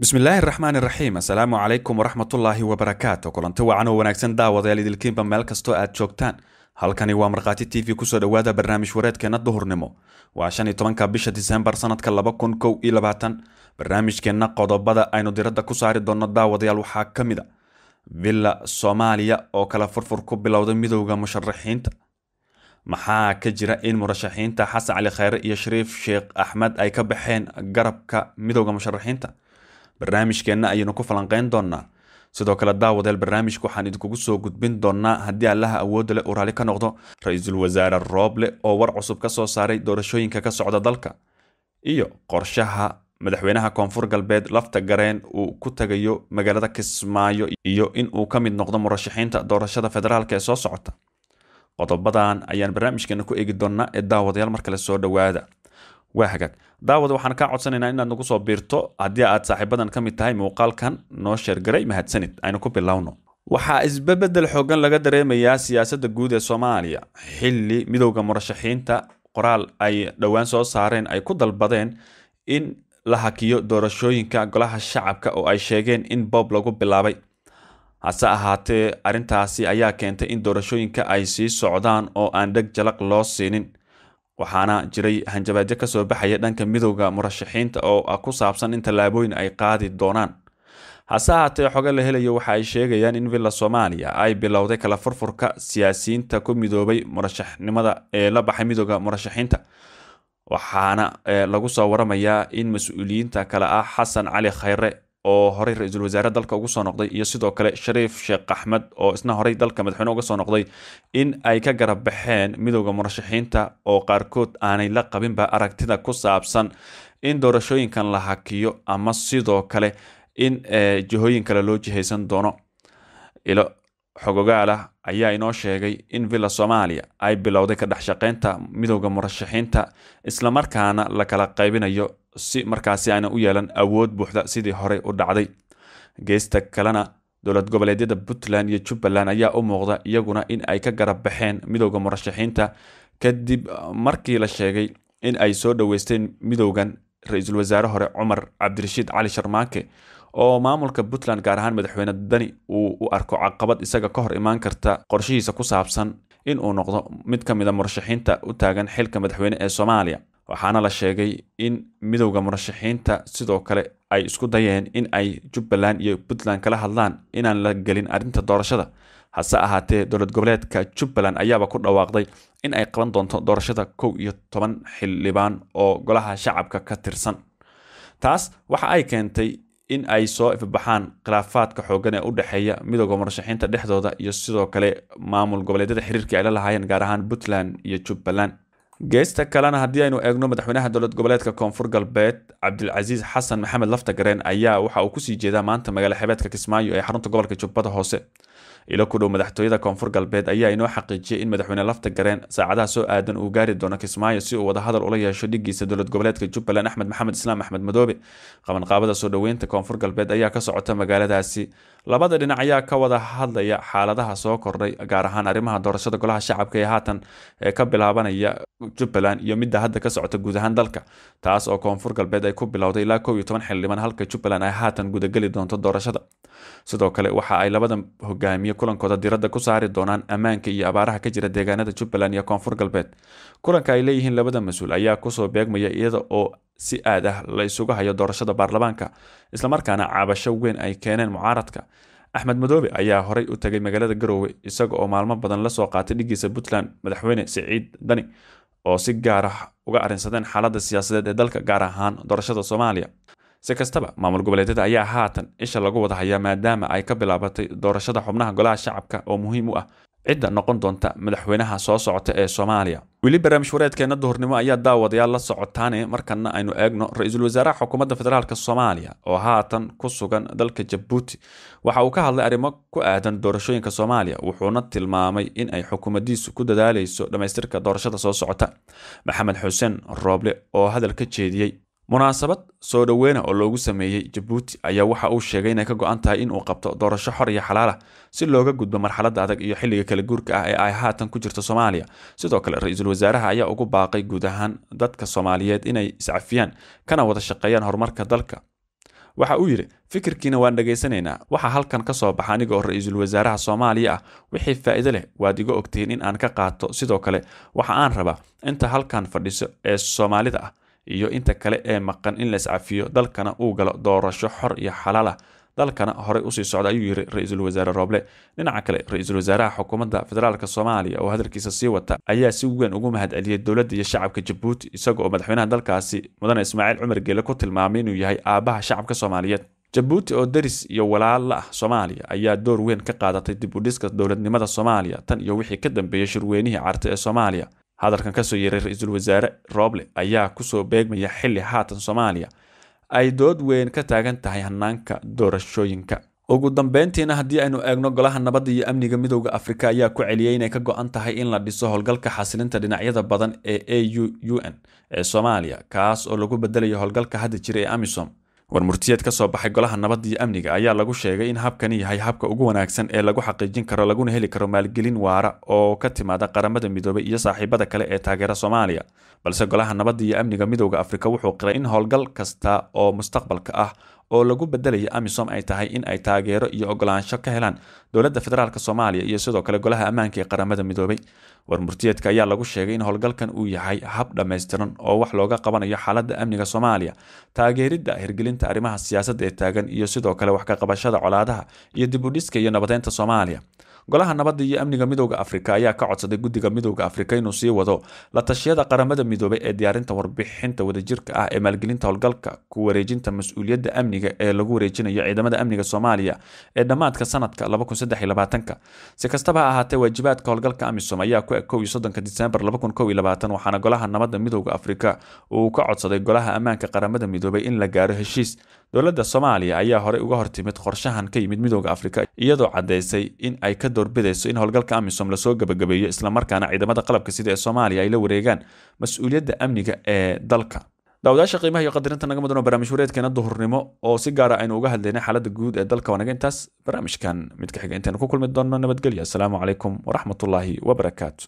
bismillaahi raxmaan iraxiim assalaamu calaykum waraxmatullaahi wabarakaatu kulanti wacan oo wanaagsan daawadayaal idilkiinba meel kastoo aad joogtaan. Halkani waa markhaati t v ku soo dhowaada barnaamij wareedkeena duhurnimo. Waa shan iyo tobanka bisha disembar sanadka laba kun kow iyo labaatan. Barnaamijkeenna qodobada aynu diradda ku saari doonno daawadayaal waxaa ka mid a. Villa soomaaliya oo kala furfur ku bilowday midowda musharaxiinta. Maxaa ka jira in murashaxiinta xasan cali khayre iyo shariif sheekh axmed ay ka baxeen garabka midowda musharaxiinta barnaamijkeenna ayaynu ku falanqeyn doonaa sidoo kale daawadeel barnaamijka waxaan idinkugu soo gudbin doonaa haddii allaha awoodda leh uu raali ka noqdo. Ra'iisul wasaare rooble oo war cusub ka soo saaray doorashooyinka ka socda dalka. Iyo qorshaha madaxweynaha koonfur galbeed lafta gareen uu ku tagayo magaalada kismaayo iyo in uu ka mid noqdo murashaxiinta doorashada federaalk ee soo socota. Qodobadan ayaan barnaamijkeena ku eegi doonaa ee daawadayaal mar kale soo dhowaada. Waa hagaag daawada waxaan kaa codsanaynaa inaad nagu soo biirto haddii aad saaxiibadan ka mid tahay muuqaalkan noo sheergaray mahadsanid aynu ku bilowno. Waxaa isbebedel xoogan laga dareemayaa siyaasadda guud ee soomaaliya. Xilli midowda murashaxiinta qoraal ay dhowaan soo saareen ay ku dalbadeen in la hakiyo doorashooyinka golaha shacabka oo ay sheegeen in boob lagu bilaabay. Hase ahaatee arrintaasi ayaa keentay in doorashooyinka ay sii socdaan oo aan dheg jalaq loo siinin waxaana jiray hanjabaadyo ka soo baxaya dhanka midowda murashaxiinta oo ku saabsan in tallaabooyin ay qaadi doonaan. Hase ahaatee xoge la helayo waxa ay sheegayaan in villa soomaaliya ay bilowday kala furfurka siyaasiyiinta ku midoobay murashaxnimada ee la baxay midowda murashaxiinta. Waxaana lagu soo waramayaa in mas'uuliyiinta kale ah xasan cali khayre oo horey ra'iisul wasaare dalka ugu soo noqday iyo sidoo kale shariif sheekh axmed oo isna horey dalka madaxweyne uga soo noqday in ay ka garab baxeen midowda murashaxiinta oo qaarkood aanay la qabinba aragtida ku saabsan in doorashooyinkan la hakiyo ama sidoo kale in jihooyin kale loo jihaysan doono xogogaalah ayaa inoo sheegay in villa soomaaliya ay bilowday ka dhex shaqeynta midowda murashaxiinta islamarkaana la kala qaybinayo si markaasi ayna u yeelan awood buuxda sidii horey u dhacday. Geesta kalena dowlad goboleedyada puntland iyo jubbaland ayaa u muuqda iyaguna in ay ka garab baxeen midowda murashaxiinta kadib markii la sheegay in ay soo dhoweysteen midowgan ra'iisul wasaare hore cumar cabdirashiid cali sharmaake oo maamulka puntland gaar ahaan madaxweyne dani uu u arko caqabad isaga ka hor imaan karta qorshihiisa ku saabsan in uu noqdo mid ka mid a murashaxiinta u taagan xilka madaxweyne ee soomaaliya. Waxaana la sheegay in midowda murashaxiinta sidoo kale ay isku dayeen in ay jubbaland iyo puntland kala hadlaan inaan la gelin arrinta doorashada. Hase ahaatee dowlad goboleedka jubbaland ayaaba ku dhawaaqday in ay qaban doonto doorashada kow iyo toban xildhibaan oo golaha shacabka ka tirsan. Taas waxa ay keentay in ay soo ifbaxaan khilaafaadka xoogan ee u dhexeeya midowda murashaxiinta dhexdooda iyo sidoo kale maamul goboleedyada xiriirkii ay la lahaayeen gaar ahaan puntland iyo jubbaland geesta kalena haddii aynu eegno madaxweynaha dowlad goboleedka koonfur galbeed cabdilcasiis xasan maxamed laftagareen ayaa waxa uu ku sii jeedaa maanta magaala xebeedka kismaayo ee xarunta gobolka jubbada hoose ilo ku dhow madaxtooyada koonfur galbeed ayaa inoo xaqiijiyay in madaxweyne laftagareen saacadaha soo aadan uu gaari doono kismaayo si uu wadahadal ula yeesho dhigiisa dowlad goboleedka jubbaland axmed maxamed islaam axmed madoobe. Qabanqaabada soo dhoweynta koonfur galbeed ayaa ka socota magaaladaasi. Labada dhinac ayaa ka wada hadlaya xaaladaha soo kordhay gaar ahaan arrimaha doorashada golaha shacabka ee haatan ee ka bilaabanaya jubbaland iyo midda hadda ka socota guud ahaan dalka taas oo koonfur galbeed ay ku bilowday ilaa kow iyo toban xildhibaan halka jubbaland ay haatan gudageli doonto doorashada sidoo kale waxa ay labada hogaamiye kulankooda diradda ku saari doonaan ammaanka iyo abaaraha ka jira deegaanada jubbaland iyo koonfur galbeed. Kulanka ay leeyihiin labada mas'uul ayaa ku soo beegmaya iyada oo si aad ah la isugu hayo doorashada baarlamaanka islamarkaana cabasho weyn ay keeneen mucaaradka. Axmed madoobe ayaa horey u tagay magaalada garoowe isaga oo maalmo badan la soo qaatay dhigiisa puntland madaxweyne siciid dani oo si gaar ah uga arrinsadeen xaaladda siyaasadeed ee dalka gaar ahaan doorashada soomaaliya si kastaba maamul goboleedyada ayaa haatan isha lagu wada hayaa maadaama ay ka bilaabatay doorashada xubnaha golaha shacabka oo muhiim u ah cidda noqon doonta madaxweynaha soo socota ee soomaaliya. Weli barnaamij wareedkeena duhurnimo ayaa daawadayaal la socotaane markana aynu eegno ra'iisul wasaaraha xukuumadda federaalk soomaaliya oo haatan ku sugan dalka jabuuti. Waxa uu ka hadlay arrimo ku aadan doorashooyinka soomaaliya wuxuuna tilmaamay in ay xukuumaddiisu ku dadaaleyso dhammaystirka doorashada soo socota. Maxamed xuseen rooble oo hadal ka jeediyey munaasabad soo dhoweyna oo loogu sameeyey jabuuti ayaa waxa uu sheegay inay ka go-an tahay in uu qabto doorasho xor iyo xalaalah si looga gudbo marxaladda adag iyo xilliga kala guurka ah ee ay haatan ku jirto soomaaliya. Sidoo kale ra'iisul wasaaraha ayaa ugu baaqay guud ahaan dadka soomaaliyeed inay iscafiyaan kana wada shaqeeyaan horumarka dalka. Waxa uu yidhi fikirkiina waan dhegaysanaynaa. Waxaa halkan ka soo baxa aniga oo ra'iisul wasaaraha soomaaliya ah wixii faa'iido leh waad iga ogtihiin in aan ka qaato. Sidoo kale waxa aan rabaa inta halkan fadhiso ee soomaalida ah iyo inta kale ee maqan in la iscafiyo dalkana uu galo doorasho xor iyo xalaal ah. Dalkana horey u sii socda ayuu yiri ra'iisul wasaare rooble dhinaca kale ra'iisul wasaaraha xukuumadda federaalk soomaaliya oo hadalkiisa sii wata ayaa si weyn ugu mahadceliyey dowladda iyo shacabka jabuuti isaga oo madaxweynaha dalkaasi mudane ismaaciil cumar geele ku tilmaamay inuu yahay aabaha shacabka soomaaliyeed. Jabuuti oo deris iyo walaala ah soomaaliya ayaa door weyn ka qaadatay dib u dhiska dowladnimada soomaaliya tan iyo wixii ka dambeeyey shirweynihii carta ee soomaaliya hadalkan ka soo yeeray ra'iisul wasaare rooble ayaa ku soo beegmaya xilli haatan soomaaliya. Ay dood weyn ka taagan tahay hanaanka doorashooyinka. Ugu dambeyntiina haddii aynu eegno golaha nabadda iyo amniga midowda afrika ayaa ku celiyey inay ka go-an tahay in la dhiso howlgalka xasilinta dhinacyada badan ee a u u n ee soomaaliya kaas oo lagu bedelayo howlgalka hadda jira ee amisom war murtiyeed ka soo baxay golaha nabadda iyo amniga ayaa lagu sheegay in habkani yahay habka ugu wanaagsan ee lagu xaqiijin karo laguna heli karo maalgelin waara oo ka timaada qaramada midoobay iyo saaxiibada kale ee taageera soomaaliya. Balse golaha nabadda iyo amniga midowda afrika wuxuu qiray in howlgal kasta oo mustaqbalka ah oo lagu bedelayo amisom ay tahay in ay taageero iyo ogolaansho ka helaan dowladda federaalk soomaaliya iyo sidoo kale golaha ammaanka ee qaramada midoobay. War murtiyeedka ayaa lagu sheegay in howlgalkan uu yahay hab dhammaystiran oo wax looga qabanayo xaaladda amniga soomaaliya taageeridda hirgelinta arrimaha siyaasadda ee taagan iyo sidoo kale wax ka qabashada colaadaha iyo dib u dhiska iyo nabadeynta soomaaliya golaha nabadda iyo amniga midowda afrika ayaa ka codsaday guddiga midowda afrika inuu sii wado la tashiyada qaramada midoobay ee diyaarinta warbixinta wadajirka ah ee maalgelinta howlgalka ku wareejinta mas'uuliyadda amniga ee lagu wareejinayo ciidamada amniga soomaaliya ee dhammaadka sanadka si kastaba ha ahaatee waajibaadka howlgalka amisom ayaa ku eg kow iyo soddonka disembar waxaana golaha nabadda midowda afrika uu ka codsaday golaha ammaanka qaramada midoobay in la gaaro heshiis dowladda soomaaliya ayaa horey uga hortimid qorshahan ka yimid midowda afrika iyadoo caddaysay in ay ka doorbidayso in howlgalka amisom la soo gabagabeeyo islamarkaana ciidamada qalabka sida ee soomaaliya ay la wareegaan mas'uuliyadda amniga ee dalka. Daawadaasha qiimaha iyo qadarinta naga mudan barnaamij wareedkeena duhurnimo oo si gaara aynu uga hadlaynay xaaladda guud ee dalka wanaga intaas. Barnaamijkan mid ka xiga intaynu ku kulmi doonno nabadgelya asalaamu calaykum waraxmatullaahi wabarakaatu